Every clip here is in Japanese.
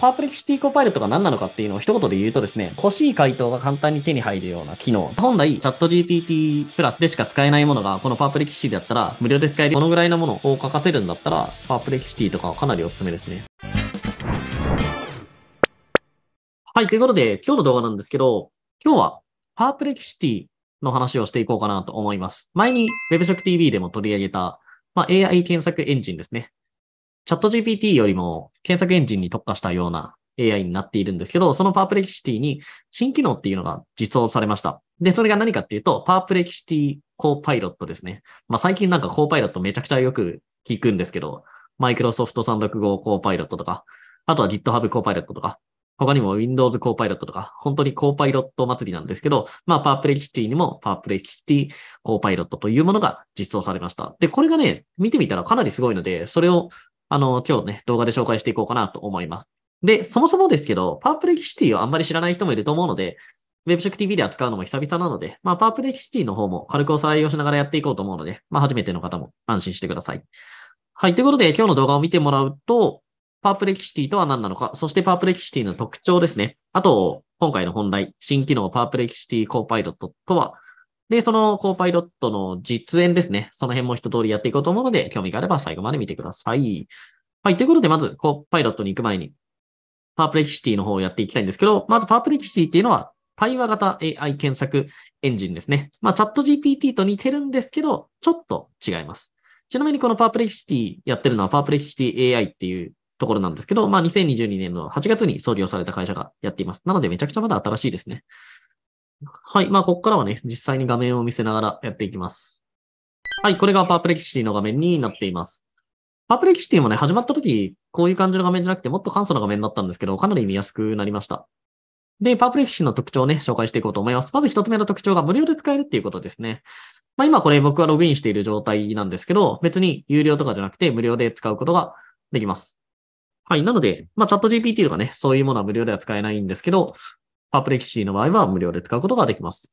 パープレキシティコパイロットが何なのかっていうのを一言で言うとですね、欲しい回答が簡単に手に入るような機能。本来、チャット GPT プラスでしか使えないものが、このパープレキシティだったら、無料で使えるこのぐらいのものを書かせるんだったら、パープレキシティとかはかなりおすすめですね。はい、ということで、今日の動画なんですけど、今日はパープレキシティの話をしていこうかなと思います。前に WebShockTV でも取り上げた、まあ、AI 検索エンジンですね。チャット GPT よりも検索エンジンに特化したような AI になっているんですけど、そのパープレキシティに新機能っていうのが実装されました。で、それが何かっていうと、パープレキシティコーパイロットですね。まあ最近なんかコーパイロットめちゃくちゃよく聞くんですけど、マイクロソフト365コーパイロットとか、あとは GitHub コーパイロットとか、他にも Windows コーパイロットとか、本当にコーパイロット祭りなんですけど、まあ、パープレキシティにもパープレキシティコーパイロットというものが実装されました。で、これがね、見てみたらかなりすごいので、それを、あの、今日ね、動画で紹介していこうかなと思います。で、そもそもですけど、パープレキシティをあんまり知らない人もいると思うので、WebShockTV で扱うのも久々なので、まあ、パープレキシティの方も軽くおさらいをしながらやっていこうと思うので、まあ、初めての方も安心してください。はい。ということで、今日の動画を見てもらうと、パープレキシティとは何なのか、そしてパープレキシティの特徴ですね。あと、今回の本題、新機能パープレキシティコーパイロットとは、で、そのコーパイロットの実演ですね。その辺も一通りやっていこうと思うので、興味があれば最後まで見てください。はい。ということで、まず、コーパイロットに行く前に、パープレキシティの方をやっていきたいんですけど、まずパープレキシティっていうのは、対話型 AI 検索エンジンですね。まあ、チャット GPT と似てるんですけど、ちょっと違います。ちなみにこのパープレキシティやってるのはパープレキシティ AI っていうところなんですけど、まあ、2022年の8月に創業された会社がやっています。なので、めちゃくちゃまだ新しいですね。はい。まあ、ここからはね、実際に画面を見せながらやっていきます。はい。これがパープレキシティの画面になっています。パープレキシティもね、始まった時、こういう感じの画面じゃなくて、もっと簡素な画面だったんですけど、かなり見やすくなりました。で、パープレキシの特徴をね、紹介していこうと思います。まず一つ目の特徴が無料で使えるっていうことですね。まあ、今これ僕はログインしている状態なんですけど、別に有料とかじゃなくて無料で使うことができます。はい。なので、まあ、チャット GPT とかね、そういうものは無料では使えないんですけど、パープレキシティの場合は無料で使うことができます。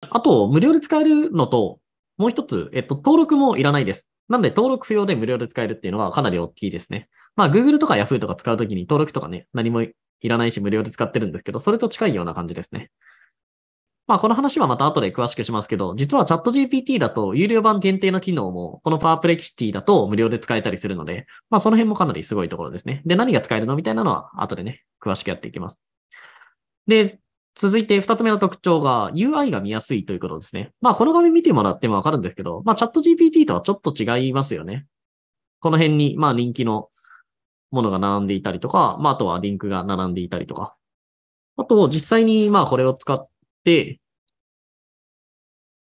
あと、無料で使えるのと、もう一つ、えっと、登録もいらないです。なので、登録不要で無料で使えるっていうのはかなり大きいですね。まあ、Google とか Yahoo とか使うときに登録とかね、何もいらないし無料で使ってるんですけど、それと近いような感じですね。まあ、この話はまた後で詳しくしますけど、実はチャット GPT だと有料版限定の機能も、このパワープレキシティだと無料で使えたりするので、まあ、その辺もかなりすごいところですね。で、何が使えるのみたいなのは後でね、詳しくやっていきます。で、続いて二つ目の特徴が UI が見やすいということですね。まあ、この画面見てもらってもわかるんですけど、まあ、チャット GPT とはちょっと違いますよね。この辺に、まあ、人気のものが並んでいたりとか、まあ、あとはリンクが並んでいたりとか。あと、実際に、まあ、これを使って、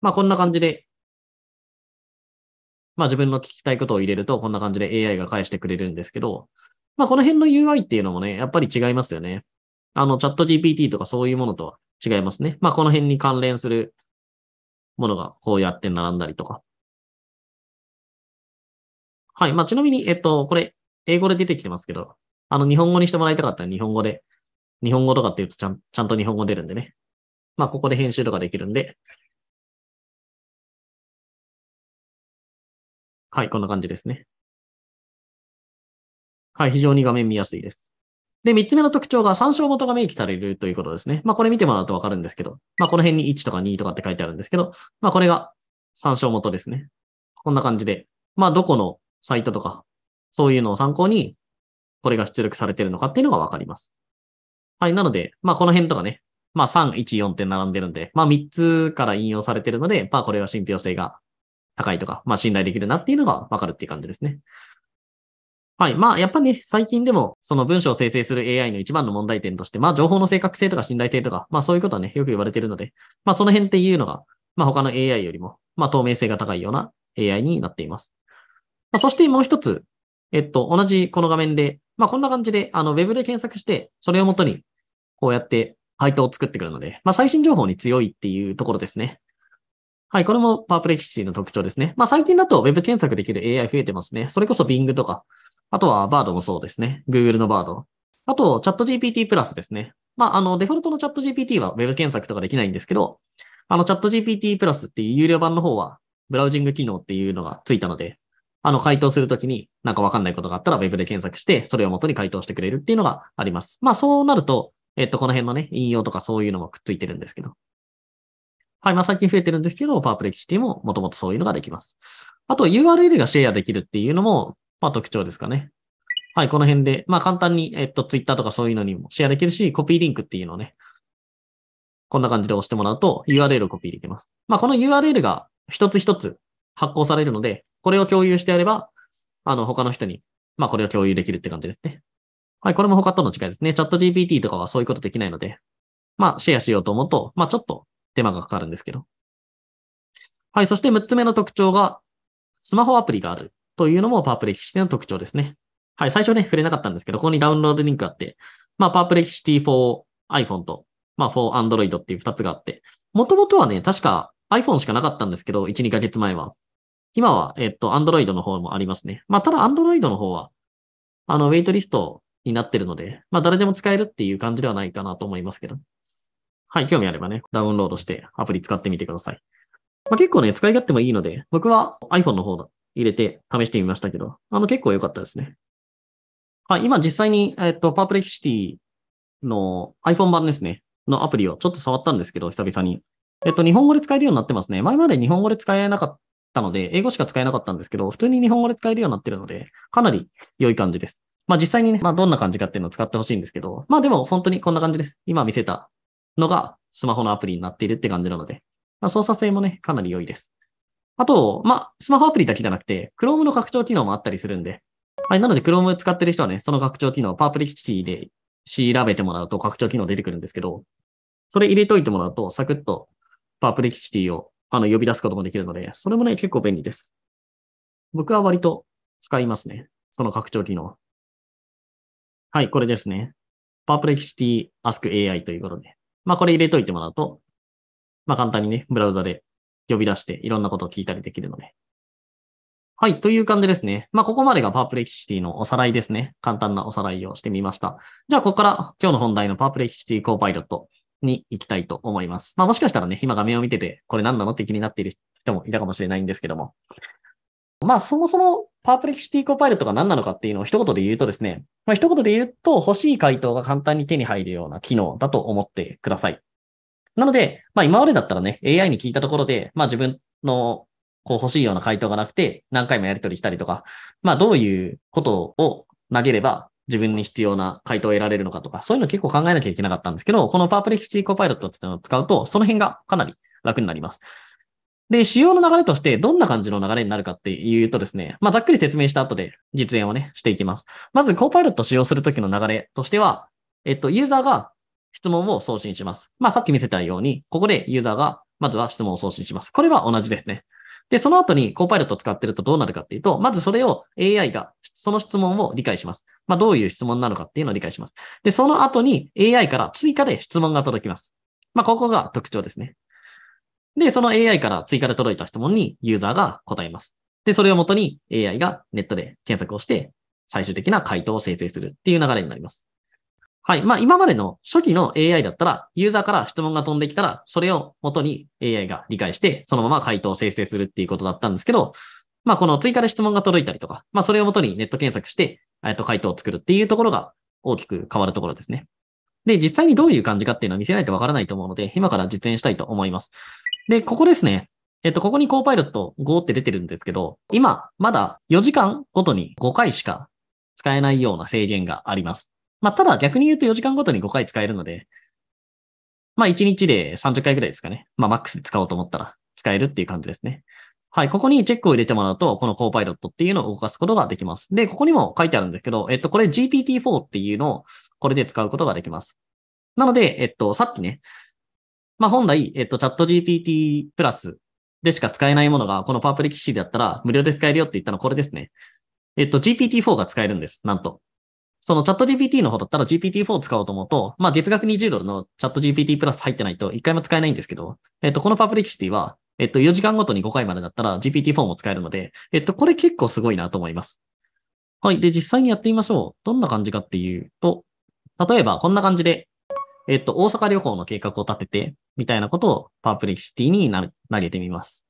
まあこんな感じで、まあ自分の聞きたいことを入れるとこんな感じで AI が返してくれるんですけど、まあこの辺の UI っていうのもね、やっぱり違いますよね。あのチャット GPT とかそういうものとは違いますね。まあこの辺に関連するものがこうやって並んだりとか。はい。まあちなみに、えっと、これ、英語で出てきてますけど、あの日本語にしてもらいたかったら日本語で、日本語とかって言うとちゃんちゃんと日本語出るんでね。まあここで編集とかできるんで、はい、こんな感じですね。はい、非常に画面見やすいです。で、三つ目の特徴が参照元が明記されるということですね。まあ、これ見てもらうとわかるんですけど、まあ、この辺に1とか2とかって書いてあるんですけど、まあ、これが参照元ですね。こんな感じで、まあ、どこのサイトとか、そういうのを参考に、これが出力されてるのかっていうのがわかります。はい、なので、まあ、この辺とかね、まあ、3、1、4って並んでるんで、まあ、3つから引用されてるので、まあ、これは信憑性が高いとか、まあ信頼できるなっていうのがわかるっていう感じですね。はい。まあ、やっぱね、最近でも、その文章を生成する AI の一番の問題点として、まあ、情報の正確性とか信頼性とか、まあ、そういうことはね、よく言われているので、まあ、その辺っていうのが、まあ、他の AI よりも、まあ、透明性が高いような AI になっています。まあ、そしてもう一つ、えっと、同じこの画面で、まあ、こんな感じで、あの、ウェブで検索して、それをもとに、こうやって、配当を作ってくるので、まあ、最新情報に強いっていうところですね。はい、これもパープレキシティの特徴ですね。まあ最近だと Web 検索できる AI 増えてますね。それこそ Bing とか、あとは Bard もそうですね。Google の Bard。あと、チャット GPT プラスですね。まあ、あの、デフォルトのチャット GPT は Web 検索とかできないんですけど、あの、チャット GPT プラスっていう有料版の方は、ブラウジング機能っていうのがついたので、あの、回答するときになんかわかんないことがあったら Web で検索して、それを元に回答してくれるっていうのがあります。まあ、そうなると、えっと、この辺のね、引用とかそういうのもくっついてるんですけど。はい。まあ、最近増えてるんですけど、パープレキシティももともとそういうのができます。あと、URL がシェアできるっていうのも、まあ、特徴ですかね。はい。この辺で、まあ、簡単に、えっと、Twitter とかそういうのにもシェアできるし、コピーリンクっていうのをね、こんな感じで押してもらうと URL をコピーできます。まあ、この URL が一つ一つ発行されるので、これを共有してやれば、あの、他の人に、まあ、これを共有できるって感じですね。はい、これも他との違いですね。チャット GPT とかはそういうことできないので、まあ、シェアしようと思うと、まあ、ちょっと手間がかかるんですけど。はい、そして6つ目の特徴が、スマホアプリがあるというのもパープレキシティの特徴ですね。はい、最初ね、触れなかったんですけど、ここにダウンロードリンクがあって、まあ、パープレキシティ4 iPhone と、まあ、4 Android っていう2つがあって、もともとはね、確か iPhone しかなかったんですけど、1、2ヶ月前は。今は、えっと、Android の方もありますね。まあ、ただ Android の方は、あの、ウェイトリストになってるので、まあ、誰でも使えるっていう感じではないかなと思いますけど。はい、興味あればね、ダウンロードしてアプリ使ってみてください。まあ、結構ね、使い勝手もいいので、僕は iPhone の方だ入れて試してみましたけど、あの、結構良かったですね。はい、今実際に、えっと、パープレキシティの iPhone 版ですね、のアプリをちょっと触ったんですけど、久々に。えっと、日本語で使えるようになってますね。前まで日本語で使えなかったので、英語しか使えなかったんですけど、普通に日本語で使えるようになってるので、かなり良い感じです。まあ実際にね、まあどんな感じかっていうのを使ってほしいんですけど、まあでも本当にこんな感じです。今見せたのがスマホのアプリになっているって感じなので、まあ、操作性もね、かなり良いです。あと、まあ、スマホアプリだけじゃなくて、Chrome の拡張機能もあったりするんで、はい、なので Chrome 使ってる人はね、その拡張機能、パープリキシティで調べてもらうと拡張機能出てくるんですけど、それ入れといてもらうと、サクッとパープリキシティをあの呼び出すこともできるので、それもね、結構便利です。僕は割と使いますね。その拡張機能。はい、これですね。パープレキシティ Ask AI ということで。まあ、これ入れといてもらうと、まあ、簡単にね、ブラウザで呼び出していろんなことを聞いたりできるので。はい、という感じですね。まあ、ここまでがパープレキシティのおさらいですね。簡単なおさらいをしてみました。じゃあ、ここから今日の本題のパープレキシティコーパイロットに行きたいと思います。まあもしかしたらね、今画面を見てて、これ何なのって気になっている人もいたかもしれないんですけども。まあそもそもパープレキシティコーパイロットが何なのかっていうのを一言で言うとですね、まあ一言で言うと欲しい回答が簡単に手に入るような機能だと思ってください。なので、まあ今までだったらね、AI に聞いたところで、まあ自分のこう欲しいような回答がなくて何回もやり取りしたりとか、まあどういうことを投げれば自分に必要な回答を得られるのかとか、そういうの結構考えなきゃいけなかったんですけど、このパープレキシティコパイロットっていうのを使うと、その辺がかなり楽になります。で、仕様の流れとしてどんな感じの流れになるかっていうとですね、まあ、ざっくり説明した後で実演をね、していきます。まず、コーパイロットを使用するときの流れとしては、えっと、ユーザーが質問を送信します。まあ、さっき見せたように、ここでユーザーがまずは質問を送信します。これは同じですね。で、その後にコーパイロットを使ってるとどうなるかっていうと、まずそれを AI がその質問を理解します。まあ、どういう質問なのかっていうのを理解します。で、その後に AI から追加で質問が届きます。まあ、ここが特徴ですね。で、その AI から追加で届いた質問にユーザーが答えます。で、それをもとに AI がネットで検索をして、最終的な回答を生成するっていう流れになります。はい。まあ、今までの初期の AI だったら、ユーザーから質問が飛んできたら、それを元に AI が理解して、そのまま回答を生成するっていうことだったんですけど、まあ、この追加で質問が届いたりとか、まあ、それを元にネット検索して、えっと、回答を作るっていうところが大きく変わるところですね。で、実際にどういう感じかっていうのは見せないとわからないと思うので、今から実演したいと思います。で、ここですね。えっと、ここにコーパイロット5って出てるんですけど、今、まだ4時間ごとに5回しか使えないような制限があります。まあ、ただ逆に言うと4時間ごとに5回使えるので、まあ、1日で30回ぐらいですかね。まあ、マックスで使おうと思ったら使えるっていう感じですね。はい。ここにチェックを入れてもらうと、このコーパイロットっていうのを動かすことができます。で、ここにも書いてあるんですけど、えっと、これ GPT-4 っていうのをこれで使うことができます。なので、えっと、さっきね、まあ、本来、えっと、チャット GPT プラスでしか使えないものが、このパープレキシーだったら無料で使えるよって言ったのこれですね。えっと、GPT-4 が使えるんです。なんと。そのチャット GPT の方だったら GPT-4 を使おうと思うと、まあ月額20ドルのチャット GPT プラス入ってないと1回も使えないんですけど、えっと、このパブリキシティは、えっと、4時間ごとに5回までだったら GPT-4 も使えるので、えっと、これ結構すごいなと思います。はい。で、実際にやってみましょう。どんな感じかっていうと、例えばこんな感じで、えっと、大阪旅行の計画を立てて、みたいなことをパープレキシティに投げてみます。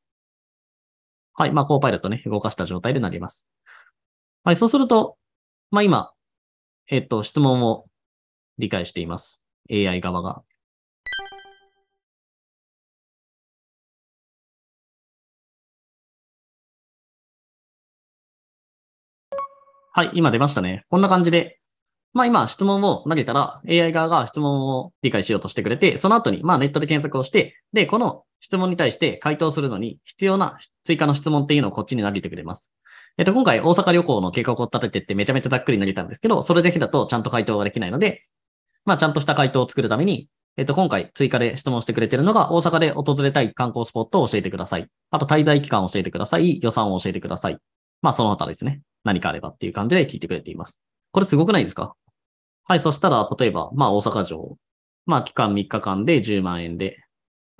はい。まあ、コーパイロットね、動かした状態でなります。はい。そうすると、まあ今、えっと、質問を理解しています。AI 側が。はい、今出ましたね。こんな感じで、まあ今質問を投げたら AI 側が質問を理解しようとしてくれて、その後にまあネットで検索をして、で、この質問に対して回答するのに必要な追加の質問っていうのをこっちに投げてくれます。えっと、今回大阪旅行の計画を立ててってめちゃめちゃざっくり投げたんですけど、それだけだとちゃんと回答ができないので、まあちゃんとした回答を作るために、えっと、今回追加で質問してくれてるのが、大阪で訪れたい観光スポットを教えてください。あと、滞在期間を教えてください。予算を教えてください。まあ、その他ですね。何かあればっていう感じで聞いてくれています。これすごくないですか？はい、そしたら、例えば、まあ、大阪城。まあ、期間3日間で10万円で、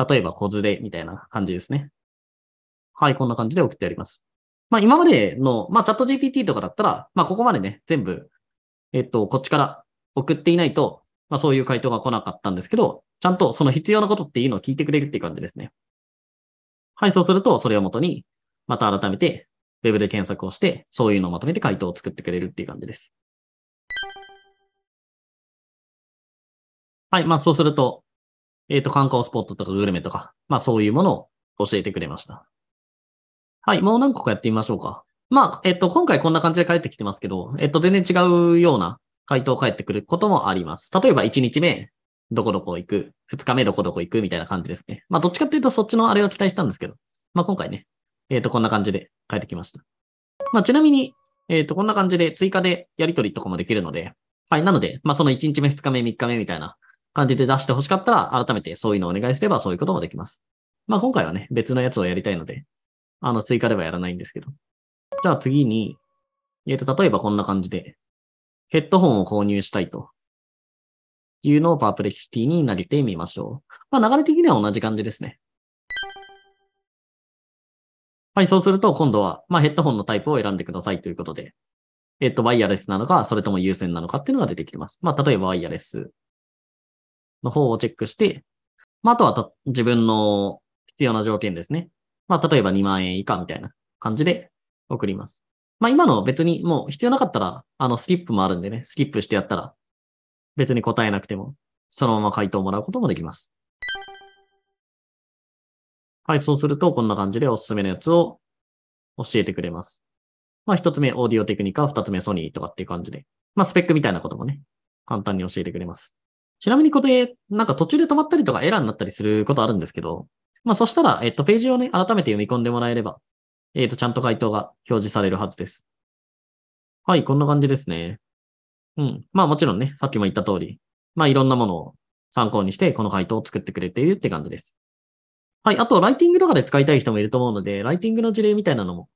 例えば、子連れみたいな感じですね。はい、こんな感じで送ってやります。まあ、今までの、まあ、チャット GPT とかだったら、まあ、ここまでね、全部、えっと、こっちから送っていないと、まあ、そういう回答が来なかったんですけど、ちゃんとその必要なことっていうのを聞いてくれるっていう感じですね。はい、そうすると、それをもとに、また改めて、ウェブで検索をして、そういうのをまとめて回答を作ってくれるっていう感じです。はい。まあ、そうすると、えっ、ー、と、観光スポットとかグルメとか、まあ、そういうものを教えてくれました。はい。もう何個かやってみましょうか。まあ、えっ、と、今回こんな感じで帰ってきてますけど、えっ、と、全然違うような回答返ってくることもあります。例えば、1日目、どこどこ行く、2日目どこどこ行くみたいな感じですね。まあ、どっちかっていうとそっちのあれを期待したんですけど、まあ、今回ね、えっ、と、こんな感じで帰ってきました。まあ、ちなみに、えっ、と、こんな感じで追加でやり取りとかもできるので、はい。なので、まあ、その1日目、2日目、3日目みたいな感じで出して欲しかったら、改めてそういうのをお願いすればそういうこともできます。まあ今回はね、別のやつをやりたいので、あの、追加ではやらないんですけど。じゃあ次に、えっ、ー、と、例えばこんな感じで、ヘッドホンを購入したいと。いうのをパープレキシティに投げてみましょう。まあ流れ的には同じ感じですね。はい、そうすると今度は、まあヘッドホンのタイプを選んでくださいということで、えっと、ワイヤレスなのか、それとも有線なのかっていうのが出てきてます。まあ例えばワイヤレス。の方をチェックして、まあ、あとは自分の必要な条件ですね。まあ、例えば2万円以下みたいな感じで送ります。まあ、今の別にもう必要なかったら、あの、スキップもあるんでね、スキップしてやったら、別に答えなくても、そのまま回答をもらうこともできます。はい、そうすると、こんな感じでおすすめのやつを教えてくれます。まあ、一つ目、オーディオテクニカ、二つ目、ソニーとかっていう感じで。まあ、スペックみたいなこともね、簡単に教えてくれます。ちなみにこれ、なんか途中で止まったりとかエラーになったりすることあるんですけど、まあそしたら、えっと、ページをね、改めて読み込んでもらえれば、えっと、ちゃんと回答が表示されるはずです。はい、こんな感じですね。うん。まあもちろんね、さっきも言った通り、まあいろんなものを参考にして、この回答を作ってくれているって感じです。はい。あと、ライティングとかで使いたい人もいると思うので、ライティングの事例みたいなのも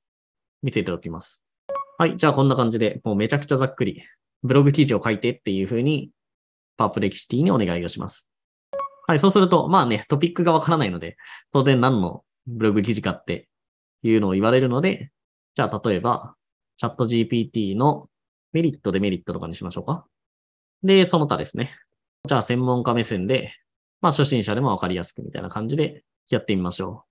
見せておきます。はい。じゃあ、こんな感じで、もうめちゃくちゃざっくり、ブログ記事を書いてっていう風にパープレキシティにお願いをします。はい、そうすると、まあね、トピックがわからないので、当然何のブログ記事かっていうのを言われるので、じゃあ例えば、チャット GPT のメリット、デメリットとかにしましょうか。で、その他ですね。じゃあ専門家目線で、まあ初心者でもわかりやすくみたいな感じでやってみましょ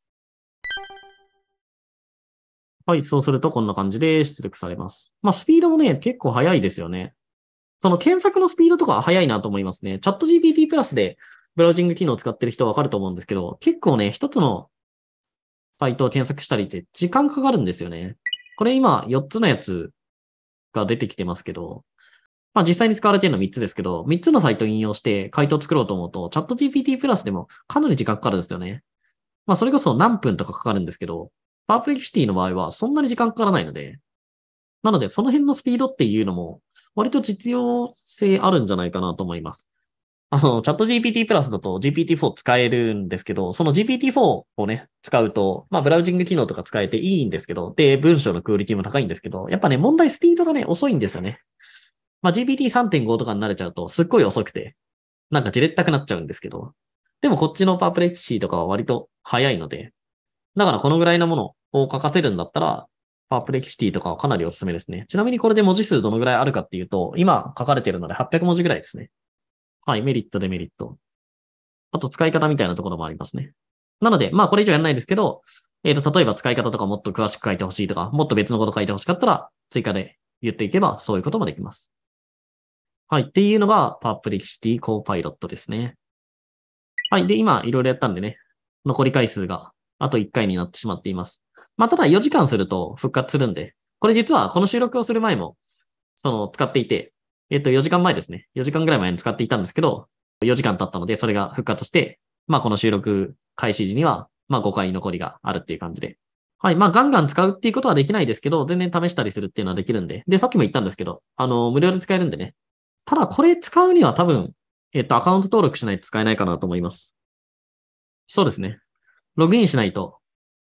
う。はい、そうするとこんな感じで出力されます。まあスピードもね、結構速いですよね。その検索のスピードとか速いなと思いますね。チャット GPT プラスでブラウジング機能を使ってる人はわかると思うんですけど、結構ね、一つのサイトを検索したりって時間かかるんですよね。これ今4つのやつが出てきてますけど、まあ実際に使われてるのは3つですけど、3つのサイトを引用して回答を作ろうと思うと、チャット GPT プラスでもかなり時間かかるんですよね。まあそれこそ何分とかかかるんですけど、パープレキシティの場合はそんなに時間かからないので、なので、その辺のスピードっていうのも、割と実用性あるんじゃないかなと思います。あの、チャット GPT プラスだと GPT-4 使えるんですけど、その GPT-4 をね、使うと、まあ、ブラウジング機能とか使えていいんですけど、で、文章のクオリティも高いんですけど、やっぱね、問題スピードがね、遅いんですよね。まあ、GPT3.5 とかになれちゃうと、すっごい遅くて、なんかじれったくなっちゃうんですけど、でもこっちのパープレキシーとかは割と早いので、だからこのぐらいのものを書かせるんだったら、パープレキシティとかはかなりおすすめですね。ちなみにこれで文字数どのぐらいあるかっていうと、今書かれてるので800文字ぐらいですね。はい、メリット、デメリット。あと使い方みたいなところもありますね。なので、まあこれ以上やらないですけど、えっ、と、例えば使い方とかもっと詳しく書いてほしいとか、もっと別のこと書いてほしかったら、追加で言っていけば、そういうこともできます。はい。っていうのが、パープレキシティコーパイロットですね。はい。で、今、いろいろやったんでね、残り回数があと1回になってしまっています。まあ、ただ4時間すると復活するんで、これ実はこの収録をする前も、その、使っていて、えっと、4時間前ですね。4時間ぐらい前に使っていたんですけど、4時間経ったので、それが復活して、まあ、この収録開始時には、まあ、5回残りがあるっていう感じで。はい。まあ、ガンガン使うっていうことはできないですけど、全然試したりするっていうのはできるんで。で、さっきも言ったんですけど、あの、無料で使えるんでね。ただ、これ使うには多分、えっと、アカウント登録しないと使えないかなと思います。そうですね。ログインしないと、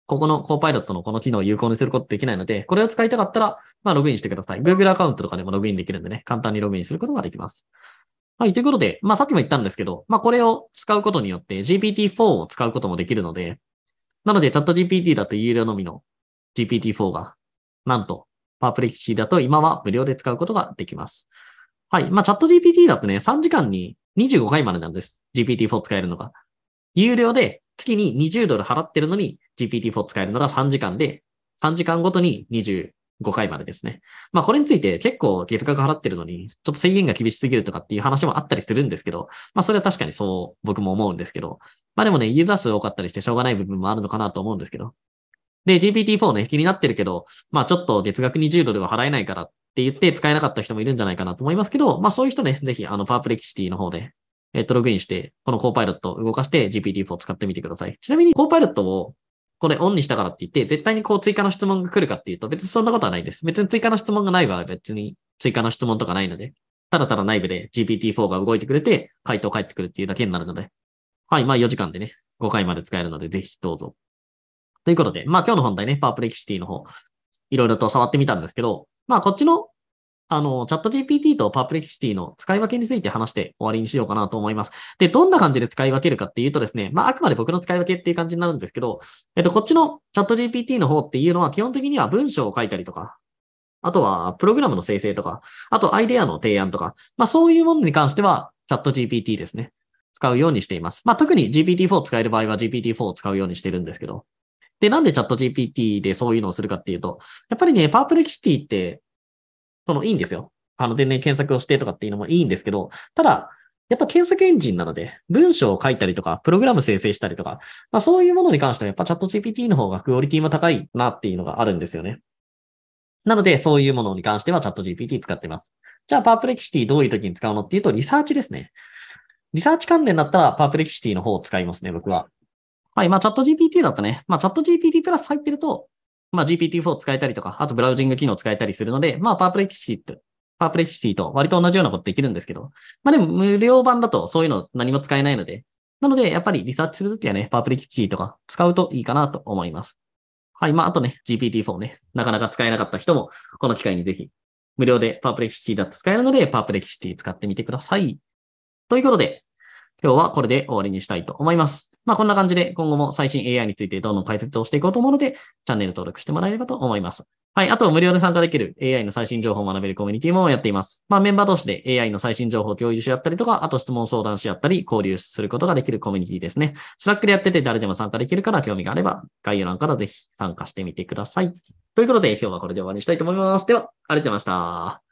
ここのコーパイロットのこの機能を有効にすることできないので、これを使いたかったら、まあ、ログインしてください。Google アカウントとかでもログインできるんでね、簡単にログインすることができます。はい。ということで、まあ、さっきも言ったんですけど、まあ、これを使うことによって GPT-4 を使うこともできるので、なので、チャット GPT だと有料のみの GPT-4 が、なんと、パープレキシーだと今は無料で使うことができます。はい。まあ、チャット GPT だとね、3時間に25回までなんです。GPT-4 使えるのが。有料で月に20ドル払ってるのに GPT-4 使えるのが3時間で、3時間ごとに25回までですね。まあこれについて結構月額払ってるのに、ちょっと制限が厳しすぎるとかっていう話もあったりするんですけど、まあそれは確かにそう僕も思うんですけど、まあでもね、ユーザー数多かったりしてしょうがない部分もあるのかなと思うんですけど。で、GPT-4 ね、気になってるけど、まあちょっと月額20ドルは払えないからって言って使えなかった人もいるんじゃないかなと思いますけど、まあそういう人ね、ぜひあのパープレキシティの方でえっ、と、ログインして、このコーパイロットを動かして GPT-4 を使ってみてください。ちなみに、コーパイロットをこれオンにしたからって言って、絶対にこう追加の質問が来るかっていうと、別にそんなことはないです。別に追加の質問がない場合は別に追加の質問とかないので、ただただ内部で GPT-4 が動いてくれて、回答返ってくるっていうだけになるので、はい、まあ4時間でね、5回まで使えるので、ぜひどうぞ。ということで、まあ今日の本題ね、パープレキシティの方、いろいろと触ってみたんですけど、まあこっちのあの、チャット GPT とパープレキシティの使い分けについて話して終わりにしようかなと思います。で、どんな感じで使い分けるかっていうとですね、まあ、あくまで僕の使い分けっていう感じになるんですけど、えっと、こっちのチャット GPT の方っていうのは基本的には文章を書いたりとか、あとはプログラムの生成とか、あとアイデアの提案とか、まあ、そういうものに関してはチャット GPT ですね。使うようにしています。まあ、特に GPT-4 使える場合は GPT-4 を使うようにしてるんですけど。で、なんでチャット GPT でそういうのをするかっていうと、やっぱりね、パープレキシティって、そのいいんですよ。あの、全然検索をしてとかっていうのもいいんですけど、ただ、やっぱ検索エンジンなので、文章を書いたりとか、プログラム生成したりとか、まあそういうものに関してはやっぱチャット GPT の方がクオリティも高いなっていうのがあるんですよね。なので、そういうものに関してはチャット GPT 使ってます。じゃあ、 Perplexity どういう時に使うのっていうと、リサーチですね。リサーチ関連だったら、 Perplexity の方を使いますね、僕は。はい。まあ、チャット GPT だとね、まあ、チャット GPT プラス入ってると、まあ、GPT-4 使えたりとか、あとブラウジング機能使えたりするので、まあ、 Perplexity Perplexity と割と同じようなことできるんですけど、まあでも無料版だとそういうの何も使えないので、なのでやっぱりリサーチするときはね、 Perplexity とか使うといいかなと思います。はい。まああとね、GPT-4 ね、なかなか使えなかった人も、この機会にぜひ、無料で Perplexity だと使えるので、 Perplexity 使ってみてください。ということで、今日はこれで終わりにしたいと思います。まあこんな感じで今後も最新 AI についてどんどん解説をしていこうと思うので、チャンネル登録してもらえればと思います。はい。あと、無料で参加できる AI の最新情報を学べるコミュニティもやっています。まあ、メンバー同士で AI の最新情報を共有し合ったりとか、あと質問相談し合ったり、交流することができるコミュニティですね。 Slack でやってて誰でも参加できるから興味があれば、概要欄からぜひ参加してみてください。ということで、今日はこれで終わりにしたいと思います。では、ありがとうございました。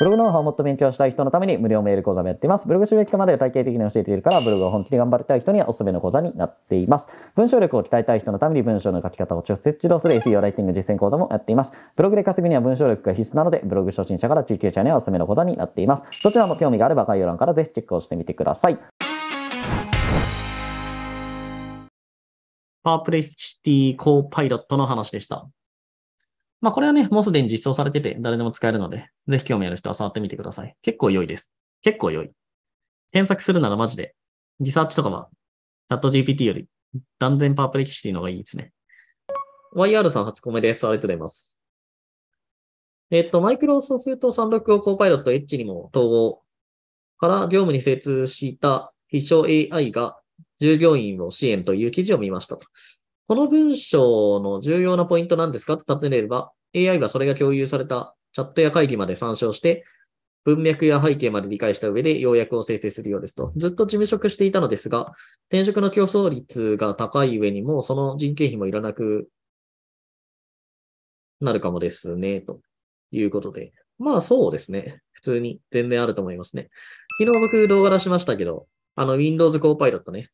ブログノウハウをもっと勉強したい人のために無料メール講座もやっています。ブログ収益化まで体系的に教えているから、ブログを本気で頑張りたい人にはおすすめの講座になっています。文章力を鍛えたい人のために文章の書き方を直接指導する SEO ライティング実践講座もやっています。ブログで稼ぐには文章力が必須なので、ブログ初心者から中級者にはおすすめの講座になっています。どちらも興味があれば概要欄からぜひチェックをしてみてください。パープレシティコーパイロットの話でした。まあこれはね、もうすでに実装されてて誰でも使えるので、ぜひ興味ある人は触ってみてください。結構良いです。結構良い。検索するならマジで、リサーチとかは、チャット GPT より断然パープレキシティの方がいいですね。YR さん8個目です。ありがとうございます。えっと、マイクロソフト365コーパイロット Edge にも統合から業務に精通した秘書 AI が従業員を支援という記事を見ましたと。この文章の重要なポイントなんですか？と尋ねれば、AI はそれが共有されたチャットや会議まで参照して、文脈や背景まで理解した上で要約を生成するようですと。ずっと事務職していたのですが、転職の競争率が高い上にも、その人件費もいらなくなるかもですね、ということで。まあそうですね。普通に全然あると思いますね。昨日僕動画出しましたけど、あの Windows Copilot ね。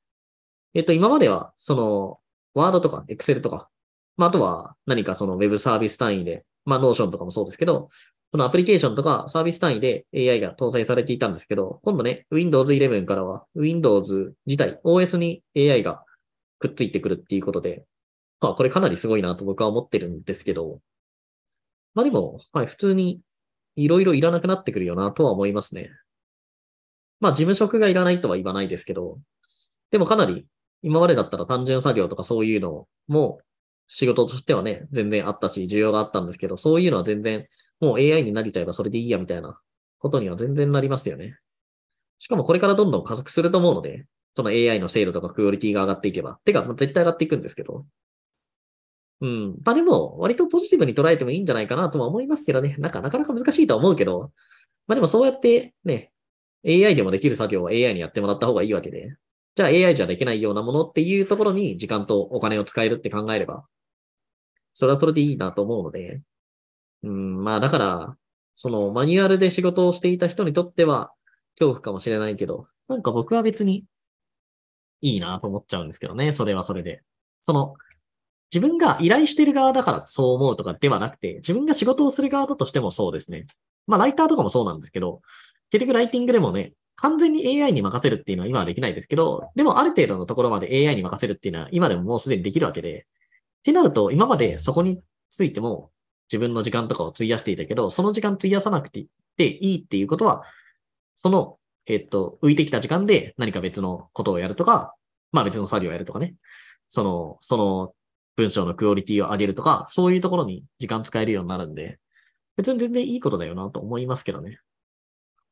えっと、今までは、その、Word とか Excel とか、まああとは何かその Web サービス単位で、まあ Notion とかもそうですけど、そのアプリケーションとかサービス単位で AI が搭載されていたんですけど、今度ね、Windows 11からは Windows 自体、OS に AI がくっついてくるっていうことで、まあこれかなりすごいなと僕は思ってるんですけど、まあでも、はい、普通にいろいろいらなくなってくるよなとは思いますね。まあ事務職がいらないとは言わないですけど、でもかなり今までだったら単純作業とかそういうのも仕事としてはね、全然あったし、需要があったんですけど、そういうのは全然、もう AI になりたいばそれでいいやみたいなことには全然なりますよね。しかもこれからどんどん加速すると思うので、その AI の精度とかクオリティが上がっていけば。てか、絶対上がっていくんですけど。うん。まあでも、割とポジティブに捉えてもいいんじゃないかなとは思いますけどね。なんかなかなか難しいとは思うけど、まあでもそうやってね、AI でもできる作業は AI にやってもらった方がいいわけで。じゃあ AI じゃできないようなものっていうところに時間とお金を使えるって考えれば、それはそれでいいなと思うので、うん、まあだから、そのマニュアルで仕事をしていた人にとっては恐怖かもしれないけど、なんか僕は別にいいなと思っちゃうんですけどね、それはそれで。その、自分が依頼してる側だからそう思うとかではなくて、自分が仕事をする側だとしてもそうですね。まあライターとかもそうなんですけど、結局ライティングでもね、完全に AI に任せるっていうのは今はできないですけど、でもある程度のところまで AI に任せるっていうのは今でももうすでにできるわけで、ってなると、今までそこについても自分の時間とかを費やしていたけど、その時間費やさなくていいっていうことは、その、えっと、浮いてきた時間で何か別のことをやるとか、まあ別の作業をやるとかね。その、その文章のクオリティを上げるとか、そういうところに時間使えるようになるんで、別に全然いいことだよなと思いますけどね。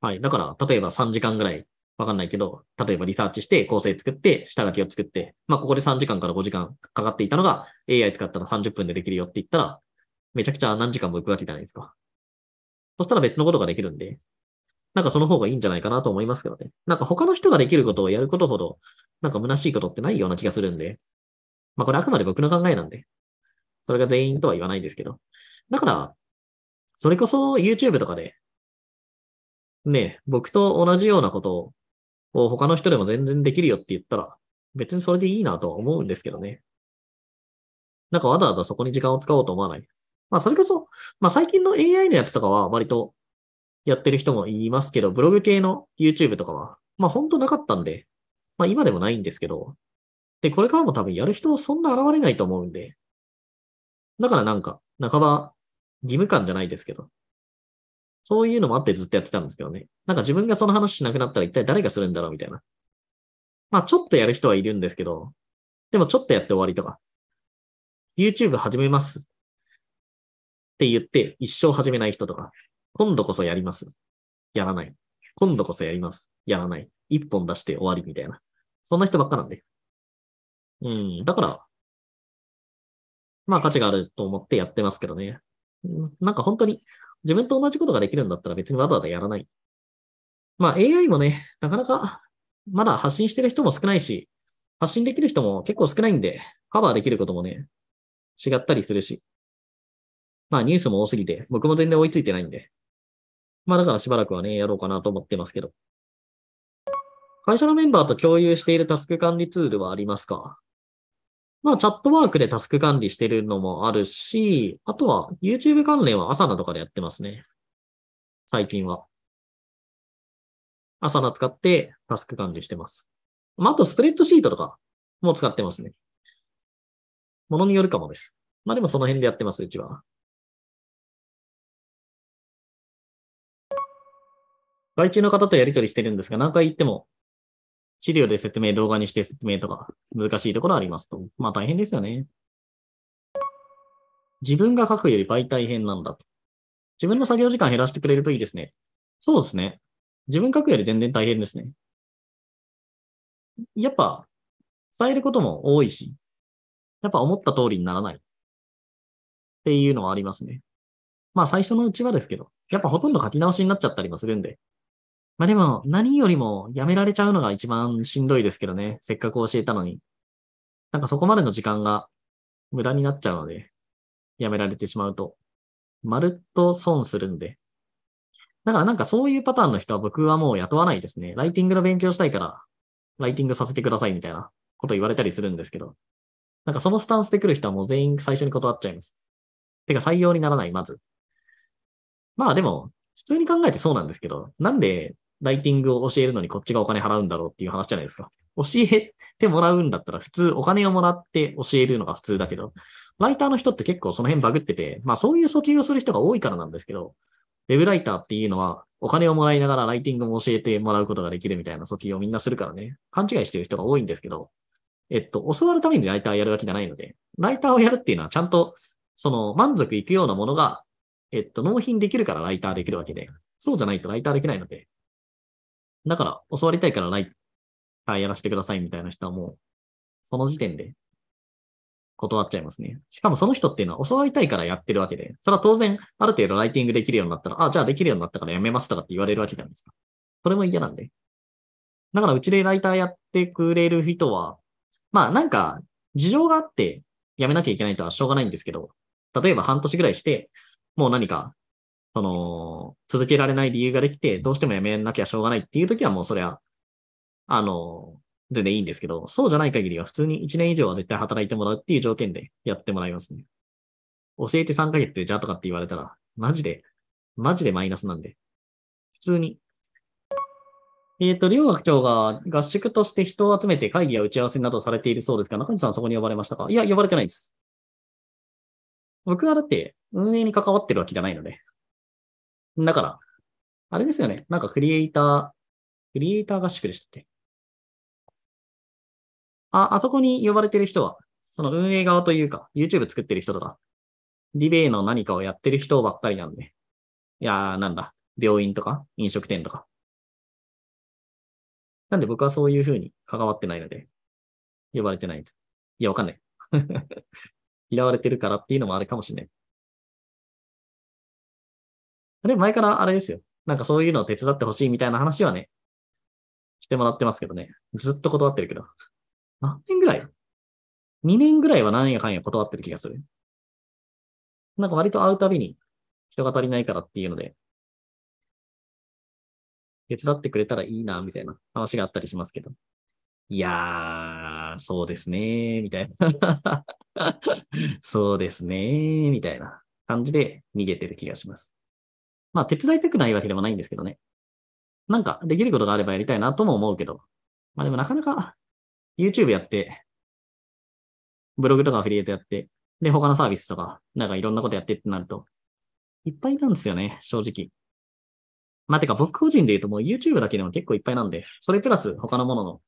はい。だから、例えば3時間ぐらいわかんないけど、例えばリサーチして構成作って、下書きを作って、まあここで3時間から5時間かかっていたのが AI 使ったら30分でできるよって言ったら、めちゃくちゃ何時間も浮くわけじゃないですか。そしたら別のことができるんで、なんかその方がいいんじゃないかなと思いますけどね。なんか他の人ができることをやることほど、なんか虚しいことってないような気がするんで、まあこれあくまで僕の考えなんで、それが全員とは言わないですけど。だから、それこそ YouTube とかで、ね、僕と同じようなことを他の人でも全然できるよって言ったら、別にそれでいいなとは思うんですけどね。なんかわざわざそこに時間を使おうと思わない。まあそれこそ、まあ最近の AI のやつとかは割とやってる人もいますけど、ブログ系の YouTube とかは、まあ本当なかったんで、まあ今でもないんですけど、で、これからも多分やる人そんな現れないと思うんで、だからなんか、半ば義務感じゃないですけど、そういうのもあってずっとやってたんですけどね。なんか自分がその話しなくなったら一体誰がするんだろうみたいな。まあちょっとやる人はいるんですけど、でもちょっとやって終わりとか。YouTube 始めますって言って一生始めない人とか。今度こそやります。やらない。今度こそやります。やらない。一本出して終わりみたいな。そんな人ばっかなんで。うん。だから、まあ価値があると思ってやってますけどね。なんか本当に自分と同じことができるんだったら別にわざわざやらない。まあ AI もね、なかなかまだ発信してる人も少ないし、発信できる人も結構少ないんで、カバーできることもね、違ったりするし。まあニュースも多すぎて、僕も全然追いついてないんで。まあだからしばらくはね、やろうかなと思ってますけど。会社のメンバーと共有しているタスク管理ツールはありますか？まあ、チャットワークでタスク管理してるのもあるし、あとは YouTube 関連は朝ナとかでやってますね。最近は。朝ナ使ってタスク管理してます。まあ、あとスプレッドシートとかも使ってますね。ものによるかもです。まあでもその辺でやってます、うちは。外注の方とやり取りしてるんですが、何回言っても資料で説明、動画にして説明とか、難しいところありますと。まあ大変ですよね。自分が書くより倍大変なんだと。自分の作業時間減らしてくれるといいですね。そうですね。自分書くより全然大変ですね。やっぱ、伝えることも多いし、やっぱ思った通りにならない。っていうのはありますね。まあ最初のうちはですけど、やっぱほとんど書き直しになっちゃったりもするんで。まあでも、何よりもやめられちゃうのが一番しんどいですけどね。せっかく教えたのに。なんかそこまでの時間が無駄になっちゃうので、やめられてしまうと。まるっと損するんで。だからなんかそういうパターンの人は僕はもう雇わないですね。ライティングの勉強したいから、ライティングさせてくださいみたいなこと言われたりするんですけど。なんかそのスタンスで来る人はもう全員最初に断っちゃいます。てか採用にならない、まず。まあでも、普通に考えてそうなんですけど、なんでライティングを教えるのにこっちがお金払うんだろうっていう話じゃないですか。教えてもらうんだったら普通お金をもらって教えるのが普通だけど、ライターの人って結構その辺バグってて、まあそういう訴求をする人が多いからなんですけど、ウェブライターっていうのはお金をもらいながらライティングも教えてもらうことができるみたいな訴求をみんなするからね、勘違いしてる人が多いんですけど、えっと、教わるためにライターやるわけじゃないので、ライターをやるっていうのはちゃんと、その満足いくようなものが、えっと、納品できるからライターできるわけで、そうじゃないとライターできないので、だから教わりたいからライターやらせてくださいみたいな人はもう、その時点で断っちゃいますね。しかもその人っていうのは教わりたいからやってるわけで、それは当然ある程度ライティングできるようになったら、あ、じゃあできるようになったからやめますとかって言われるわけじゃないですか。それも嫌なんで。だからうちでライターやってくれる人は、まあなんか事情があってやめなきゃいけないとはしょうがないんですけど、例えば半年ぐらいして、もう何か、その、続けられない理由ができて、どうしてもやめなきゃしょうがないっていう時はもうそれは、あの、全然いいんですけど、そうじゃない限りは普通に1年以上は絶対働いてもらうっていう条件でやってもらいますね。教えて3ヶ月でじゃあとかって言われたら、マジで、マジでマイナスなんで。普通にえっ、ー、と、両学長が合宿として人を集めて会議や打ち合わせなどされているそうですが、中西さんそこに呼ばれましたか？いや、呼ばれてないです。僕はだって運営に関わってるわけじゃないので。だから、あれですよね。なんかクリエイター、クリエイター合宿でしたっけ？あ、あそこに呼ばれてる人は、その運営側というか、YouTube 作ってる人とか、リベイの何かをやってる人ばっかりなんで。いやー、なんだ。病院とか、飲食店とか、なんで僕はそういうふうに関わってないので、呼ばれてないんです。いや、わかんない。嫌われてるからっていうのもあれかもしれない。で、前からあれですよ。なんかそういうのを手伝ってほしいみたいな話はね、してもらってますけどね。ずっと断ってるけど。何年ぐらい ?2 年ぐらいは何やかんや断ってる気がする。なんか割と会うたびに人が足りないからっていうので、手伝ってくれたらいいな、みたいな話があったりしますけど。いやー、そうですね、みたいな。そうですね、みたいな感じで逃げてる気がします。まあ、手伝いたくないわけでもないんですけどね。なんか、できることがあればやりたいなとも思うけど。まあでもなかなか、YouTube やって、ブログとかアフィリエイトやって、で、他のサービスとか、なんかいろんなことやってってなると、いっぱいなんですよね、正直。まあ、てか僕個人で言うともう YouTube だけでも結構いっぱいなんで、それプラス他のものの、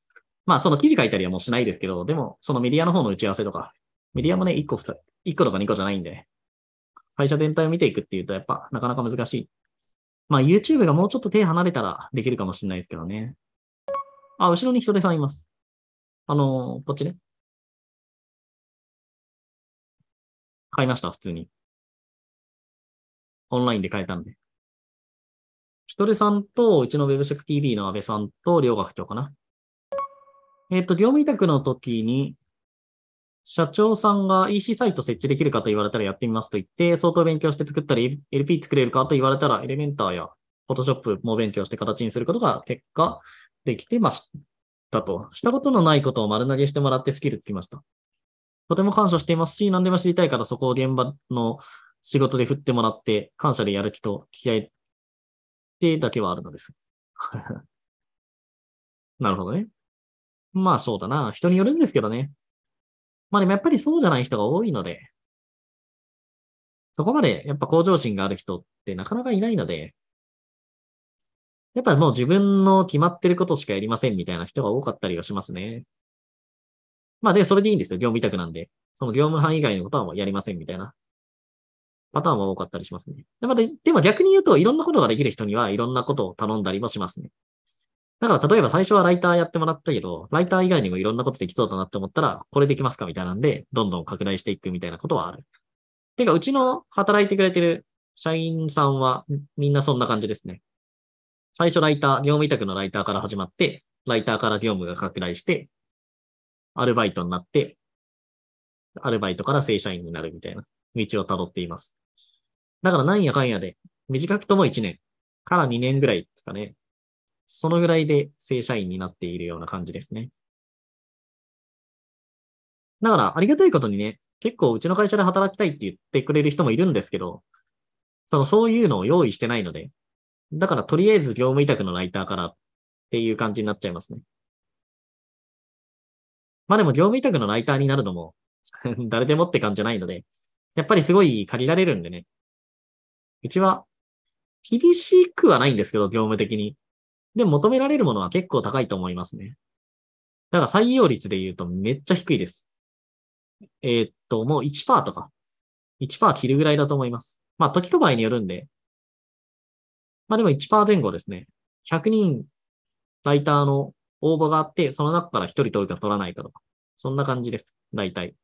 まあその記事書いたりはもうしないですけど、でもそのメディアの方の打ち合わせとか、メディアもね、1個2、1個とか2個じゃないんで、会社全体を見ていくっていうとやっぱなかなか難しい。まあ YouTube がもうちょっと手離れたらできるかもしれないですけどね。あ、後ろに人手さんいます。あのー、こっちね。買いました、普通に。オンラインで買えたんで。ひとりさんと、うちの w e b 食 TV の安倍さんと、両学長かな。えっ、ー、と、業務委託の時に、社長さんが EC サイト設置できるかと言われたらやってみますと言って、相当勉強して作ったり、LP 作れるかと言われたら、エレメンターや Photoshop も勉強して形にすることが結果できてましたと。したことのないことを丸投げしてもらってスキルつきました。とても感謝していますし、何でも知りたいからそこを現場の仕事で振ってもらって、感謝でやる気と気合定だけはあるのです。なるほどね。まあそうだな。人によるんですけどね。まあでもやっぱりそうじゃない人が多いので、そこまでやっぱ向上心がある人ってなかなかいないので、やっぱもう自分の決まってることしかやりませんみたいな人が多かったりはしますね。まあで、それでいいんですよ。業務委託なんで。その業務範囲以外のことはもうやりませんみたいなパターンは多かったりしますね。でもでも逆に言うと、いろんなことができる人にはいろんなことを頼んだりもしますね。だから例えば最初はライターやってもらったけど、ライター以外にもいろんなことできそうだなって思ったら、これできますかみたいなんで、どんどん拡大していくみたいなことはある。てか、うちの働いてくれてる社員さんはみんなそんな感じですね。最初ライター、業務委託のライターから始まって、ライターから業務が拡大して、アルバイトになって、アルバイトから正社員になるみたいな道を辿っています。だからなんやかんやで、短くとも1年から2年ぐらいですかね。そのぐらいで正社員になっているような感じですね。だから、ありがたいことにね、結構うちの会社で働きたいって言ってくれる人もいるんですけど、その、そういうのを用意してないので、だからとりあえず業務委託のライターからっていう感じになっちゃいますね。まあでも業務委託のライターになるのも 誰でもって感じじゃないので、やっぱりすごい限られるんでね。うちは厳しくはないんですけど、業務的に。で求められるものは結構高いと思いますね。だから採用率で言うとめっちゃ低いです。えーっと、もう1%とか。1%切るぐらいだと思います。まあ、時と場合によるんで。まあでも1%前後ですね。100人ライターの応募があって、その中から1人取るか取らないかとか。そんな感じです。大体。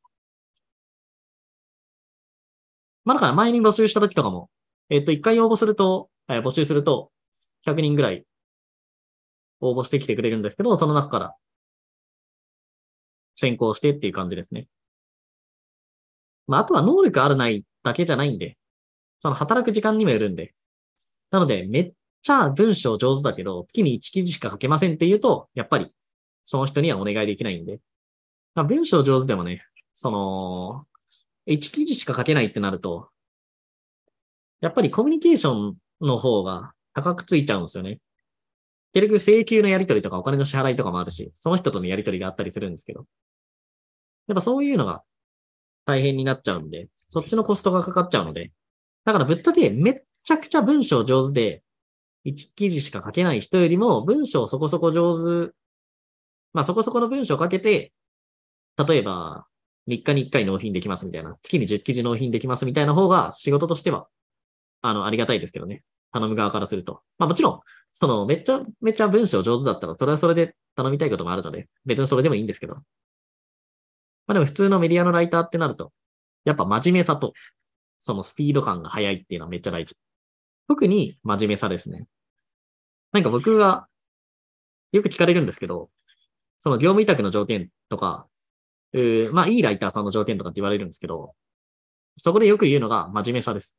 まあだから前に募集した時とかも、えっと、1回応募すると、えー募集すると、100人ぐらい応募してきてくれるんですけど、その中から選考してっていう感じですね。まあ、あとは能力あるないだけじゃないんで、その働く時間にもよるんで。なので、めっちゃ文章上手だけど、月に1記事しか書けませんって言うと、やっぱり、その人にはお願いできないんで。まあ、文章上手でもね、その、1記事しか書けないってなると、やっぱりコミュニケーションの方が高くついちゃうんですよね。結局請求のやり取りとかお金の支払いとかもあるし、その人とのやり取りがあったりするんですけど。やっぱそういうのが大変になっちゃうんで、そっちのコストがかかっちゃうので。だからぶっちゃけめっちゃくちゃ文章上手で、1記事しか書けない人よりも文章そこそこ上手、まあそこそこの文章を書けて、例えば3日に1回納品できますみたいな、月に10記事納品できますみたいな方が仕事としては、あの、ありがたいですけどね。頼む側からすると。まあもちろん、その、めっちゃ、めっちゃ文章上手だったら、それはそれで頼みたいこともあるので、別にそれでもいいんですけど。まあでも普通のメディアのライターってなると、やっぱ真面目さと、そのスピード感が速いっていうのはめっちゃ大事。特に真面目さですね。なんか僕が、よく聞かれるんですけど、その業務委託の条件とか、うまあいいライターさんの条件とかって言われるんですけど、そこでよく言うのが真面目さです。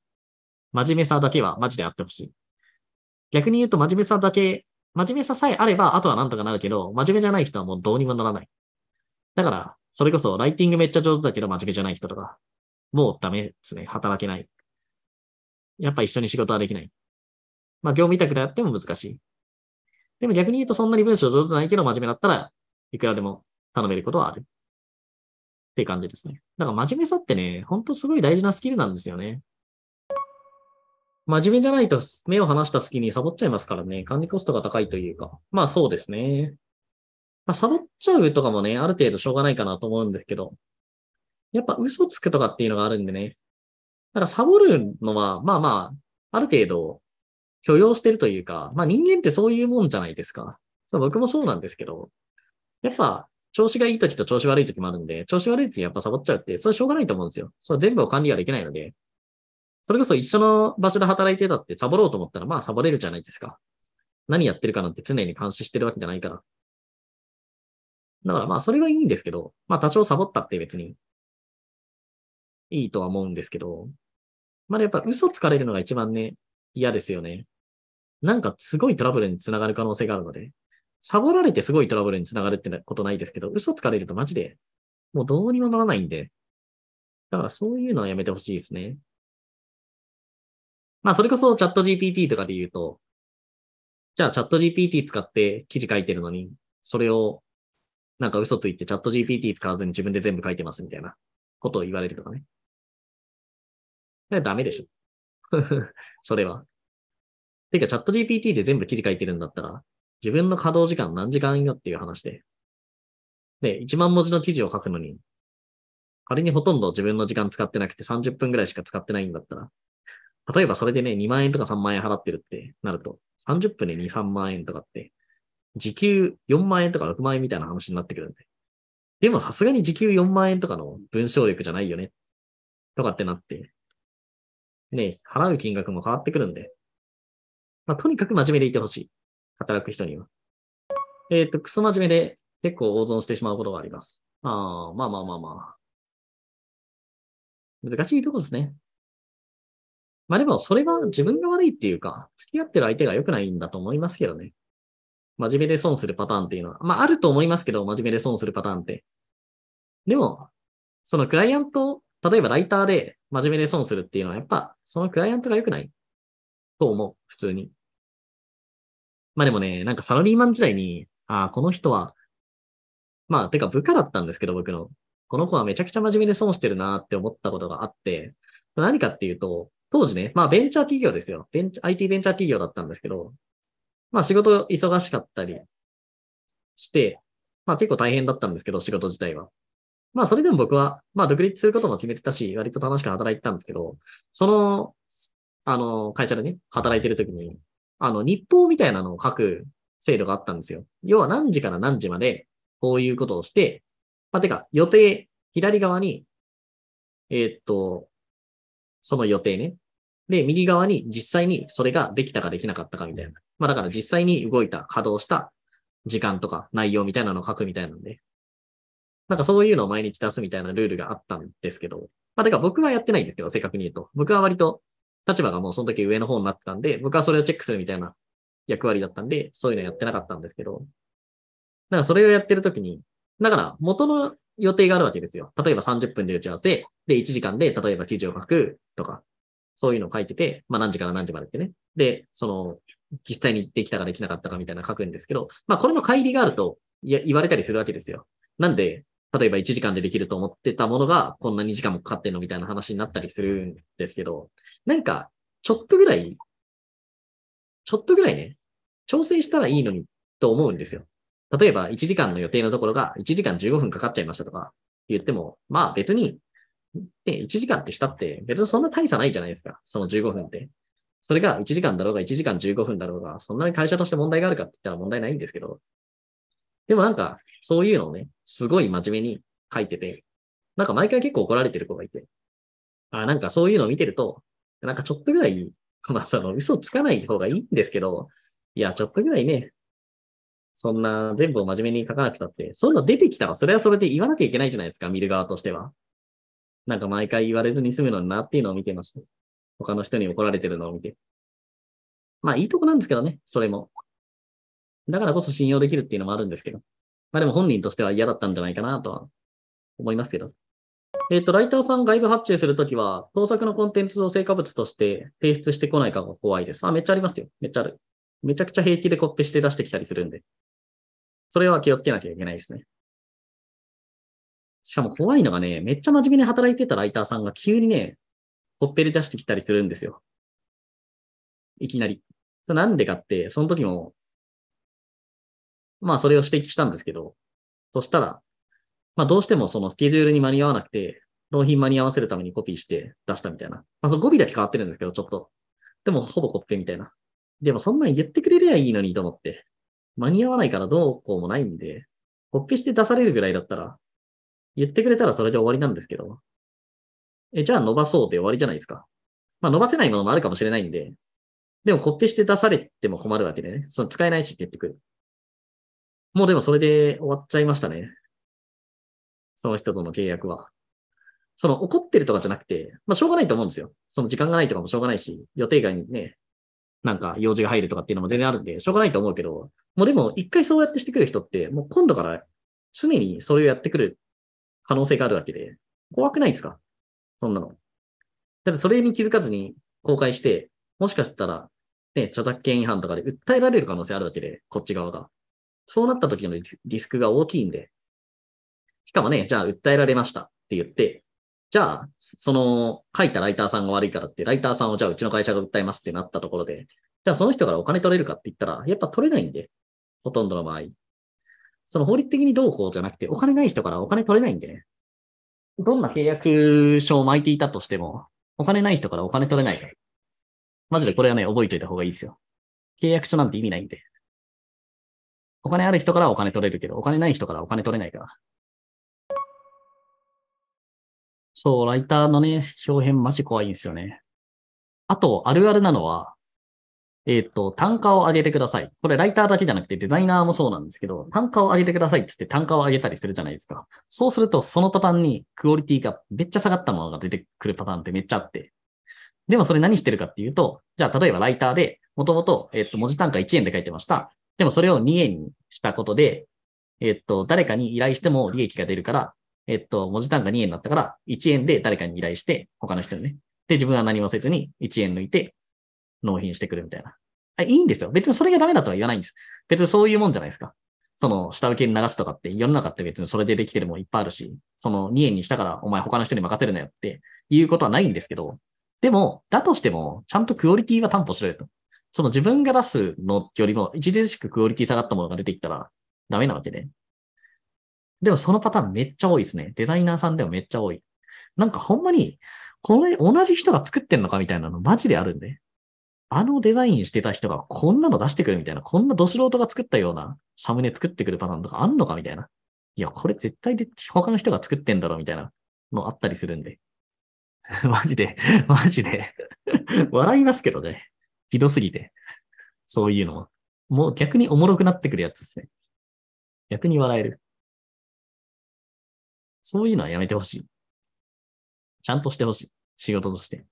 真面目さだけはマジであってほしい。逆に言うと真面目さだけ、真面目ささえあれば、あとはなんとかなるけど、真面目じゃない人はもうどうにもならない。だから、それこそライティングめっちゃ上手だけど真面目じゃない人とか、もうダメですね。働けない。やっぱ一緒に仕事はできない。まあ業務委託でやっても難しい。でも逆に言うとそんなに文章上手じゃないけど真面目だったらいくらでも頼めることはある。っていう感じですね。だから真面目さってね、ほんとすごい大事なスキルなんですよね。真面目じゃないと目を離した隙にサボっちゃいますからね。管理コストが高いというか。まあそうですね。まあサボっちゃうとかもね、ある程度しょうがないかなと思うんですけど。やっぱ嘘つくとかっていうのがあるんでね。だからサボるのは、まあまあ、ある程度許容してるというか、まあ人間ってそういうもんじゃないですか。そ僕もそうなんですけど。やっぱ、調子がいい時と調子悪い時もあるんで、調子悪い時にやっぱサボっちゃうって、それしょうがないと思うんですよ。それ全部を管理はできないので。それこそ一緒の場所で働いてたってサボろうと思ったら、まあサボれるじゃないですか。何やってるかなんて常に監視してるわけじゃないから。だからまあそれはいいんですけど、まあ多少サボったって別にいいとは思うんですけど、まあやっぱ嘘つかれるのが一番ね、嫌ですよね。なんかすごいトラブルにつながる可能性があるので、サボられてすごいトラブルにつながるってことないですけど、嘘つかれるとマジで、もうどうにもならないんで、だからそういうのはやめてほしいですね。まあそれこそチャット GPT とかで言うと、じゃあチャット GPT 使って記事書いてるのに、それをなんか嘘ついてチャット GPT 使わずに自分で全部書いてますみたいなことを言われるとかね。ダメでしょ。それは。てかチャット GPT で全部記事書いてるんだったら、自分の稼働時間何時間よっていう話で。で、1万文字の記事を書くのに、仮にほとんど自分の時間使ってなくて30分くらいしか使ってないんだったら、例えばそれでね、2万円とか3万円払ってるってなると、30分で2、3万円とかって、時給4万円とか6万円みたいな話になってくるんで。でもさすがに時給4万円とかの文章力じゃないよね。とかってなって。ね、払う金額も変わってくるんで、まあ、とにかく真面目でいてほしい。働く人には。えっ、と、クソ真面目で結構大損してしまうことがあります。ああ、まあまあまあまあ。難しいとこですね。まあでも、それは自分が悪いっていうか、付き合ってる相手が良くないんだと思いますけどね。真面目で損するパターンっていうのは。まあ、あると思いますけど、真面目で損するパターンって。でも、そのクライアント、例えばライターで真面目で損するっていうのは、やっぱ、そのクライアントが良くないと思う。普通に。まあでもね、なんかサラリーマン時代に、ああ、この人は、まあ、てか部下だったんですけど、僕の。この子はめちゃくちゃ真面目で損してるなって思ったことがあって、何かっていうと、当時ね、まあベンチャー企業ですよ。ベンチ IT ベンチャー企業だったんですけど、まあ仕事忙しかったりして、まあ結構大変だったんですけど、仕事自体は。まあそれでも僕は、まあ独立することも決めてたし、割と楽しく働いてたんですけど、その、あの、会社でね、働いてる時に、あの、日報みたいなのを書く制度があったんですよ。要は何時から何時まで、こういうことをして、まあ、てか、予定、左側に、えー、っと、その予定ね。で、右側に実際にそれができたかできなかったかみたいな。まあだから実際に動いた、稼働した時間とか内容みたいなのを書くみたいなんで。なんかそういうのを毎日出すみたいなルールがあったんですけど。まあてから僕はやってないんですけど、正確に言うと。僕は割と立場がもうその時上の方になってたんで、僕はそれをチェックするみたいな役割だったんで、そういうのやってなかったんですけど。だからそれをやってる時に、だから、元の予定があるわけですよ。例えば30分で打ち合わせ、で、1時間で、例えば記事を書くとか、そういうのを書いてて、まあ何時から何時までってね。で、その、実際にできたかできなかったかみたいな書くんですけど、まあこれの乖離があると言われたりするわけですよ。なんで、例えば1時間でできると思ってたものがこんな2時間もかかってんのみたいな話になったりするんですけど、なんか、ちょっとぐらい、ちょっとぐらいね、調整したらいいのにと思うんですよ。例えば、1時間の予定のところが1時間15分かかっちゃいましたとか言っても、まあ別に、ね、1時間ってしたって別にそんな大差ないじゃないですか。その15分って。それが1時間だろうが1時間15分だろうが、そんなに会社として問題があるかって言ったら問題ないんですけど。でもなんか、そういうのをね、すごい真面目に書いてて、なんか毎回結構怒られてる子がいて、あなんかそういうのを見てると、なんかちょっとぐらい、まあその嘘つかない方がいいんですけど、いや、ちょっとぐらいね、そんな全部を真面目に書かなくたって、そういうの出てきたらそれはそれで言わなきゃいけないじゃないですか、見る側としては。なんか毎回言われずに済むのになっていうのを見てました。他の人に怒られてるのを見て。まあいいとこなんですけどね、それも。だからこそ信用できるっていうのもあるんですけど。まあでも本人としては嫌だったんじゃないかなとは思いますけど。えっ、ー、と、ライターさん外部発注するときは、盗作のコンテンツを成果物として提出してこないかが怖いです。あ、めっちゃありますよ。めっちゃある。めちゃくちゃ平気でコピペして出してきたりするんで。それは気をつけなきゃいけないですね。しかも怖いのがね、めっちゃ真面目に働いてたライターさんが急にね、コッペで出してきたりするんですよ。いきなり。なんでかって、その時も、まあそれを指摘したんですけど、そしたら、まあどうしてもそのスケジュールに間に合わなくて、納品間に合わせるためにコピーして出したみたいな。まあその語尾だけ変わってるんですけど、ちょっと。でもほぼコッペみたいな。でもそんなん言ってくれりゃいいのにと思って。間に合わないからどうこうもないんで、コピーして出されるぐらいだったら、言ってくれたらそれで終わりなんですけど。え、じゃあ伸ばそうで終わりじゃないですか。まあ伸ばせないものもあるかもしれないんで、でもコピーして出されても困るわけでね。その使えないしって言ってくる。もうでもそれで終わっちゃいましたね。その人との契約は。その怒ってるとかじゃなくて、まあしょうがないと思うんですよ。その時間がないとかもしょうがないし、予定外にね、なんか用事が入るとかっていうのも全然あるんで、しょうがないと思うけど、もうでも一回そうやってしてくる人って、もう今度から常にそれをやってくる可能性があるわけで、怖くないですか？そんなの。だってそれに気づかずに公開して、もしかしたら、ね、著作権違反とかで訴えられる可能性あるわけで、こっち側が。そうなった時のリスクが大きいんで。しかもね、じゃあ訴えられましたって言って、じゃあ、その書いたライターさんが悪いからって、ライターさんをじゃあうちの会社が訴えますってなったところで、じゃあその人からお金取れるかって言ったら、やっぱ取れないんで、ほとんどの場合。その法律的にどうこうじゃなくて、お金ない人からお金取れないんでね。どんな契約書を巻いていたとしても、お金ない人からお金取れない。マジでこれはね、覚えておいた方がいいですよ。契約書なんて意味ないんで。お金ある人からお金取れるけど、お金ない人からお金取れないから。そう、ライターのね、表現マジ怖いんですよね。あと、あるあるなのは、えっ、と、単価を上げてください。これライターだけじゃなくてデザイナーもそうなんですけど、単価を上げてくださいってって単価を上げたりするじゃないですか。そうすると、その途端にクオリティがめっちゃ下がったものが出てくるパターンってめっちゃあって。でもそれ何してるかっていうと、じゃあ例えばライターで、もともと、えっ、と、文字単価1円で書いてました。でもそれを2円にしたことで、えっ、と、誰かに依頼しても利益が出るから、えっ、と、文字単価2円だったから、1円で誰かに依頼して、他の人にね。で、自分は何もせずに1円抜いて、納品してくるみたいな。あいいんですよ。別にそれがダメだとは言わないんです。別にそういうもんじゃないですか。その、下請けに流すとかって、世の中って別にそれでできてるもんいっぱいあるし、その2円にしたからお前他の人に任せるなよっていうことはないんですけど、でも、だとしても、ちゃんとクオリティは担保しろよと。その自分が出すのよりも、著しくクオリティ下がったものが出てきたら、ダメなわけで。でもそのパターンめっちゃ多いですね。デザイナーさんでもめっちゃ多い。なんかほんまに、これ同じ人が作ってんのかみたいなのマジであるんで。あのデザインしてた人がこんなの出してくるみたいな、こんなド素人が作ったようなサムネ作ってくるパターンとかあんのかみたいな。いや、これ絶対で他の人が作ってんだろうみたいなのあったりするんで。マジで、マジで。笑いますけどね。ひどすぎて。そういうのも。もう逆におもろくなってくるやつですね。逆に笑える。そういうのはやめてほしい。ちゃんとしてほしい。仕事として。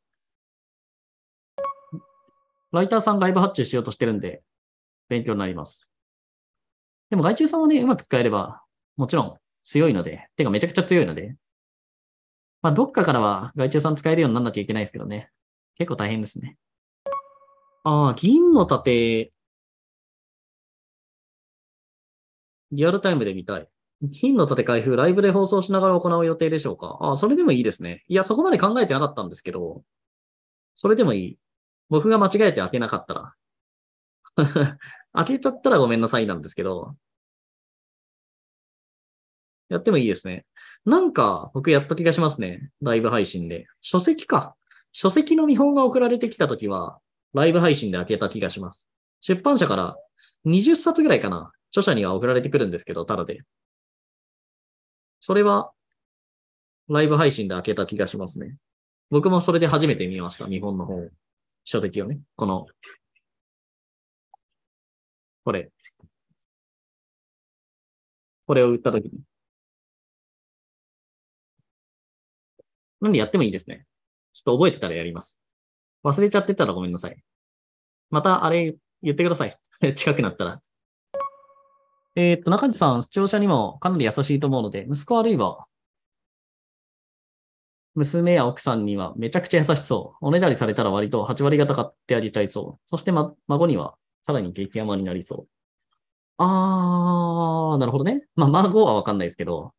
ライターさん外部発注しようとしてるんで、勉強になります。でも外注さんはね、うまく使えれば、もちろん強いので、てかめちゃくちゃ強いので、まあ、どっかからは外注さん使えるようにならなきゃいけないですけどね。結構大変ですね。ああ、銀の盾、リアルタイムで見たい。金の盾開封、ライブで放送しながら行う予定でしょうか？ああ、それでもいいですね。いや、そこまで考えてなかったんですけど、それでもいい。僕が間違えて開けなかったら。開けちゃったらごめんなさいなんですけど、やってもいいですね。なんか、僕やった気がしますね。ライブ配信で。書籍か。書籍の見本が送られてきたときは、ライブ配信で開けた気がします。出版社から20冊ぐらいかな。著者には送られてくるんですけど、ただで。それは、ライブ配信で開けた気がしますね。僕もそれで初めて見ました。日本の本。書籍をね。この、これ。これを売ったときに。なんでやってもいいですね。ちょっと覚えてたらやります。忘れちゃってたらごめんなさい。また、あれ、言ってください。近くなったら。えー、っと、中地さん、視聴者にもかなり優しいと思うので、息子あるいは、娘や奥さんにはめちゃくちゃ優しそう。おねだりされたら割と8割方買ってあげたいそう。そして、ま、孫にはさらに激甘になりそう。あー、なるほどね。まあ、孫はわかんないですけど、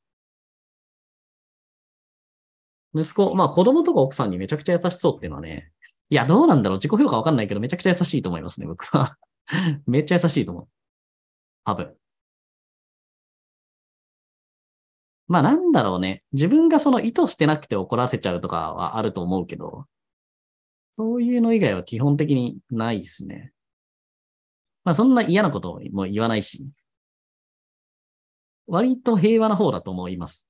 息子、まあ子供とか奥さんにめちゃくちゃ優しそうっていうのはね、いや、どうなんだろう自己評価わかんないけど、めちゃくちゃ優しいと思いますね、僕は。めっちゃ優しいと思う。多分。まあなんだろうね。自分がその意図してなくて怒らせちゃうとかはあると思うけど、そういうの以外は基本的にないですね。まあそんな嫌なことも言わないし、割と平和な方だと思います。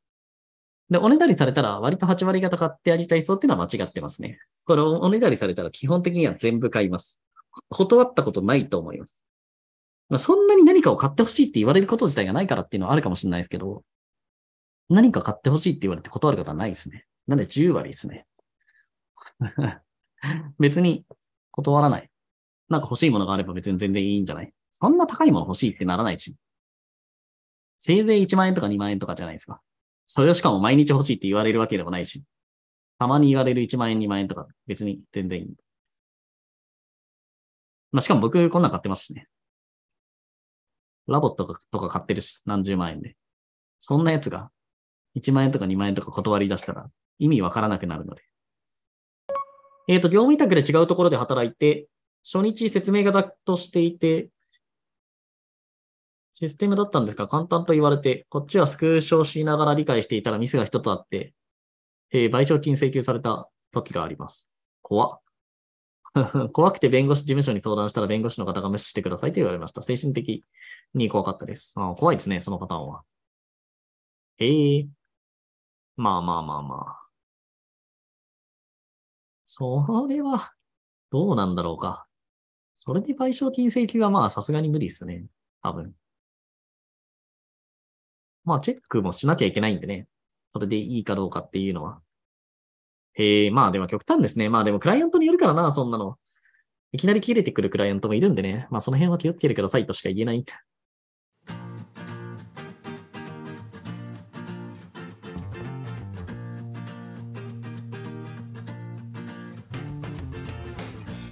で、おねだりされたら割と8割方買ってやりたいそうっていうのは間違ってますね。これおねだりされたら基本的には全部買います。断ったことないと思います。まあ、そんなに何かを買ってほしいって言われること自体がないからっていうのはあるかもしれないですけど、何か買ってほしいって言われて断ることはないですね。なんで10割ですね。別に断らない。なんか欲しいものがあれば別に全然いいんじゃない？そんな高いもの欲しいってならないし。せいぜい1万円とか2万円とかじゃないですか。それをしかも毎日欲しいって言われるわけでもないし。たまに言われる1万円2万円とか別に全然いい。まあ、しかも僕こんなん買ってますしね。ラボットとか買ってるし、何十万円で。そんなやつが1万円とか2万円とか断り出したら意味わからなくなるので。えっ、ー、と、業務委託で違うところで働いて、初日説明型としていて、システムだったんですが、簡単と言われて、こっちはスクショしながら理解していたらミスが一つあって、えー、賠償金請求された時があります。怖っ。怖くて弁護士事務所に相談したら弁護士の方が無視してくださいと言われました。精神的に怖かったです。あ怖いですね、そのパターンは。ええー、まあまあまあまあ。それは、どうなんだろうか。それで賠償金請求はまあさすがに無理ですね。多分。まあチェックもしなきゃいけないんでね。それでいいかどうかっていうのは。へえ、まあでも極端ですね。まあでもクライアントによるからな、そんなの。いきなり切れてくるクライアントもいるんでね。まあその辺は気をつけてくださいとしか言えない